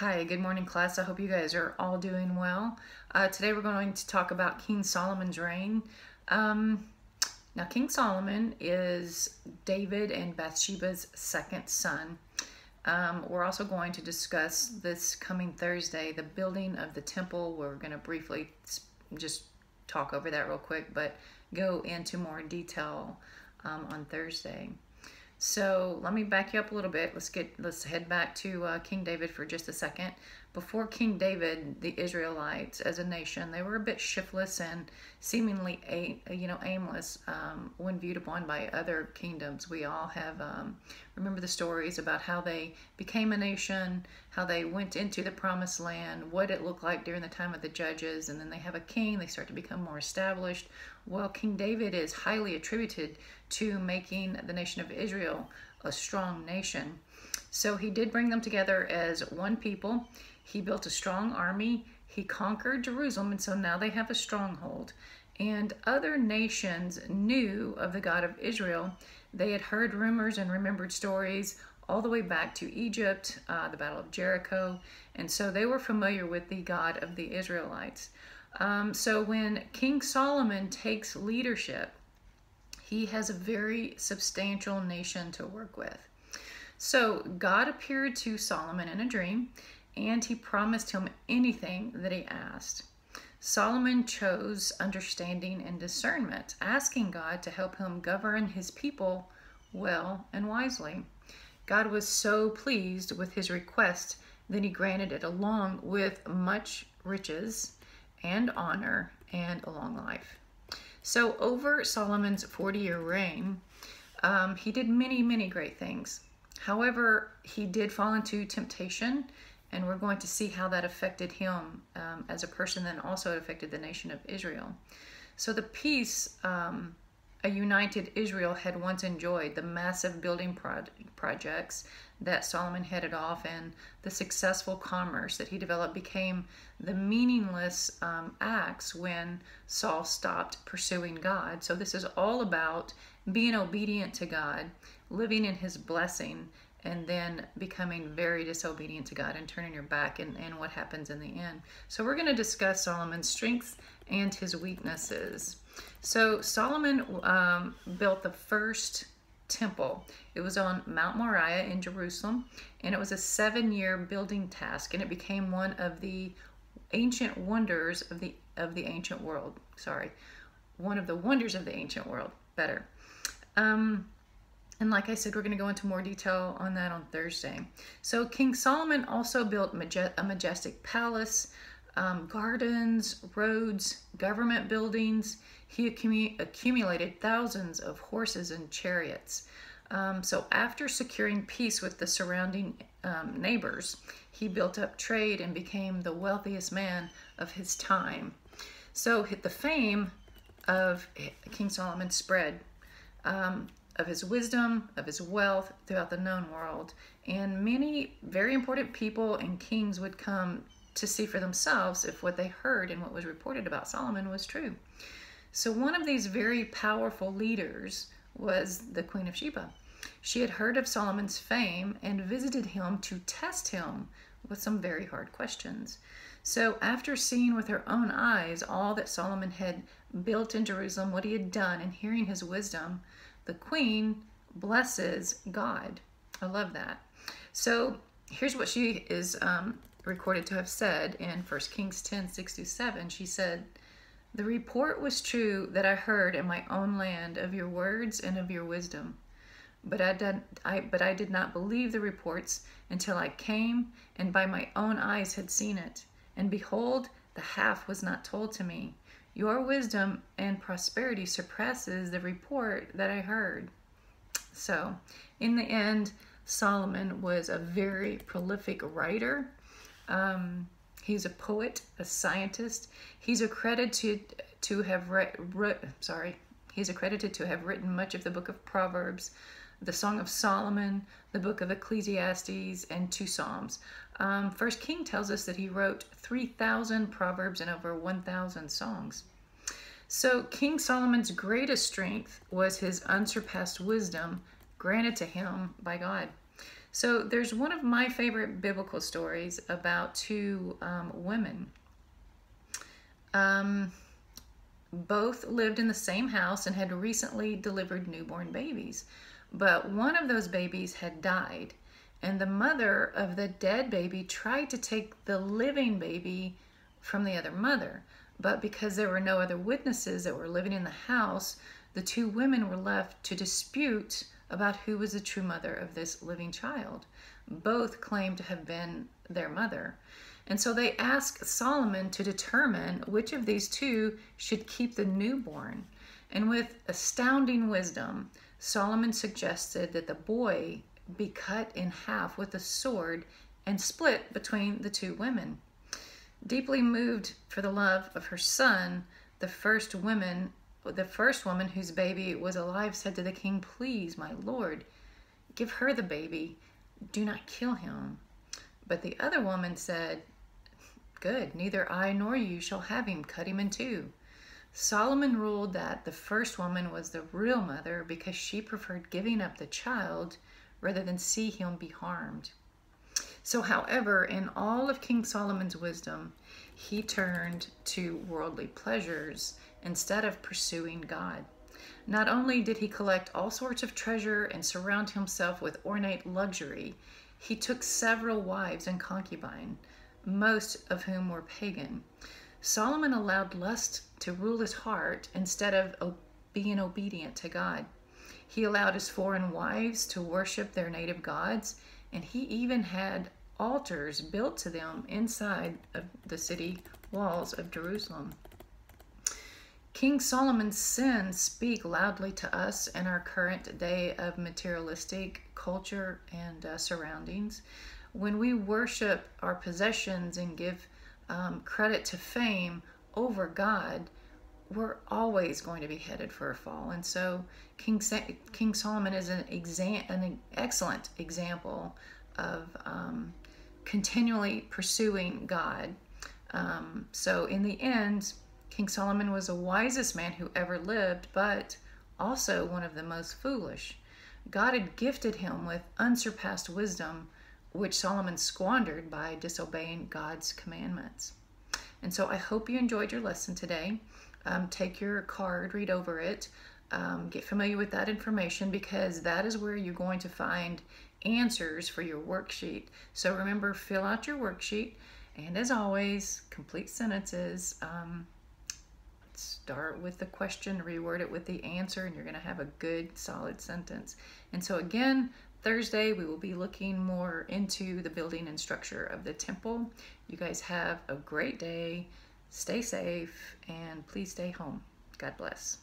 Hi, good morning, class. I hope you guys are all doing well. Uh, today we're going to talk about King Solomon's reign. Um, now, King Solomon is David and Bathsheba's second son. Um, we're also going to discuss this coming Thursday, the building of the temple. We're going to briefly just talk over that real quick, but go into more detail um, on Thursday. So let me back you up a little bit. Let's get let's head back to uh, King David for just a second. Before King David, the Israelites as a nation, they were a bit shiftless and seemingly a, you know aimless um, when viewed upon by other kingdoms. We all have um, remember the stories about how they became a nation, how they went into the promised land, what it looked like during the time of the judges, and then they have a king. They start to become more established. Well, King David is highly attributed to making the nation of Israel a strong nation. So he did bring them together as one people. He built a strong army. He conquered Jerusalem, and so now they have a stronghold. And other nations knew of the God of Israel. They had heard rumors and remembered stories all the way back to Egypt, uh, the Battle of Jericho, and so they were familiar with the God of the Israelites. Um, so when King Solomon takes leadership, he has a very substantial nation to work with. So God appeared to Solomon in a dream, and he promised him anything that he asked. Solomon chose understanding and discernment, asking God to help him govern his people well and wisely. God was so pleased with his request that he granted it along with much riches and honor and a long life. So, over Solomon's 40 year reign, um, he did many, many great things. However, he did fall into temptation, and we're going to see how that affected him um, as a person, then also it affected the nation of Israel. So, the peace um, a united Israel had once enjoyed, the massive building pro- projects that Solomon headed off and the successful commerce that he developed became the meaningless um, acts when Saul stopped pursuing God. So, this is all about being obedient to God, living in his blessing, and then becoming very disobedient to God and turning your back and, and what happens in the end. So, we're going to discuss Solomon's strengths and his weaknesses. So, Solomon um, built the first temple. It was on Mount Moriah in Jerusalem, and it was a seven year building task, and it became one of the ancient wonders of the of the ancient world. Sorry, one of the wonders of the ancient world. Better. Um, and like I said, we're going to go into more detail on that on Thursday. So King Solomon also built a majestic palace, um, gardens, roads, government buildings. He accumulated thousands of horses and chariots. Um, so after securing peace with the surrounding um, neighbors, he built up trade and became the wealthiest man of his time. So the fame of King Solomon spread um, of his wisdom, of his wealth throughout the known world. And many very important people and kings would come to see for themselves if what they heard and what was reported about Solomon was true. So, one of these very powerful leaders was the Queen of Sheba. She had heard of Solomon's fame and visited him to test him with some very hard questions. So, after seeing with her own eyes all that Solomon had built in Jerusalem, what he had done, and hearing his wisdom, the queen blesses God. I love that. So, here's what she is um, recorded to have said in 1 Kings 10 67. She said, The report was true that I heard in my own land of your words and of your wisdom. But I, did, I, but I did not believe the reports until I came and by my own eyes had seen it. And behold, the half was not told to me. Your wisdom and prosperity surpasses the report that I heard. So, in the end, Solomon was a very prolific writer. Um, he's a poet, a scientist. He's accredited to have read, sorry, he's accredited to have written much of the book of Proverbs, the Song of Solomon, the book of Ecclesiastes, and two Psalms. Um, First King tells us that he wrote 3,000 proverbs and over 1,000 songs. So King Solomon's greatest strength was his unsurpassed wisdom granted to him by God. So there's one of my favorite biblical stories about two um, women. Um, both lived in the same house and had recently delivered newborn babies. But one of those babies had died, and the mother of the dead baby tried to take the living baby from the other mother. But because there were no other witnesses that were living in the house, the two women were left to dispute about who was the true mother of this living child. Both claimed to have been their mother. And so they asked Solomon to determine which of these two should keep the newborn. And with astounding wisdom, Solomon suggested that the boy be cut in half with a sword and split between the two women. Deeply moved for the love of her son, the first woman, the first woman whose baby was alive said to the king, "Please, my lord, give her the baby. Do not kill him." But the other woman said, Good, neither I nor you shall have him. Cut him in two. Solomon ruled that the first woman was the real mother because she preferred giving up the child rather than see him be harmed. So, however, in all of King Solomon's wisdom, he turned to worldly pleasures instead of pursuing God. Not only did he collect all sorts of treasure and surround himself with ornate luxury, he took several wives and concubines most of whom were pagan. Solomon allowed lust to rule his heart instead of being obedient to God. He allowed his foreign wives to worship their native gods, and he even had altars built to them inside of the city walls of Jerusalem. King Solomon's sins speak loudly to us in our current day of materialistic culture and uh, surroundings when we worship our possessions and give um, credit to fame over God, we're always going to be headed for a fall. And so King King Solomon is an exam an excellent example of um, continually pursuing God. Um, so in the end, King Solomon was the wisest man who ever lived, but also one of the most foolish. God had gifted him with unsurpassed wisdom which Solomon squandered by disobeying God's commandments. And so I hope you enjoyed your lesson today. Um, take your card, read over it, um, get familiar with that information because that is where you're going to find answers for your worksheet. So remember, fill out your worksheet, and as always, complete sentences. Um, start with the question, reword it with the answer, and you're going to have a good, solid sentence. And so, again, Thursday, we will be looking more into the building and structure of the temple. You guys have a great day. Stay safe and please stay home. God bless.